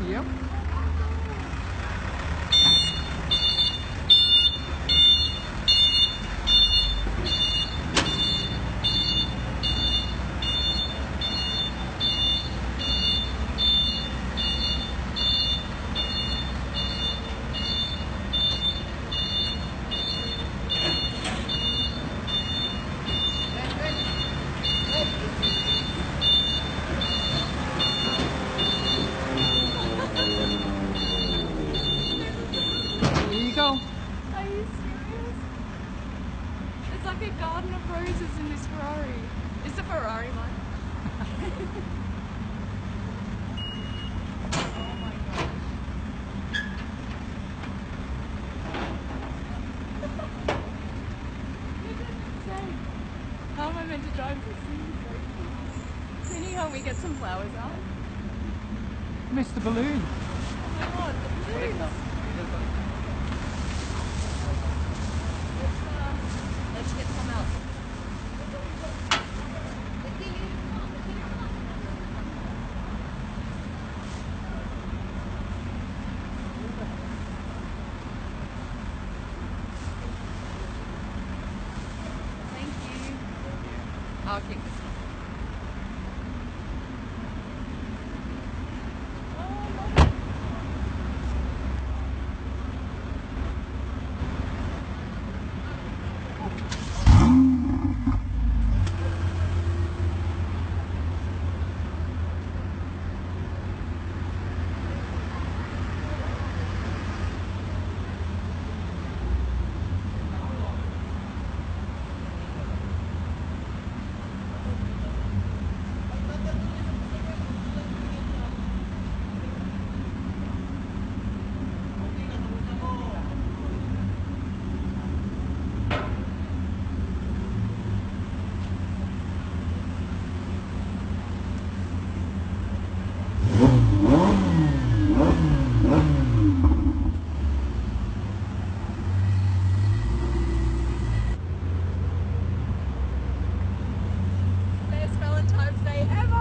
Yep. Like a garden of roses in this Ferrari. Is the Ferrari mine? oh my gosh. This is insane. How am I meant to drive this thing? Can you help me get some flowers out? Mr. Balloon. Oh my god, the balloons. I'll. day ever.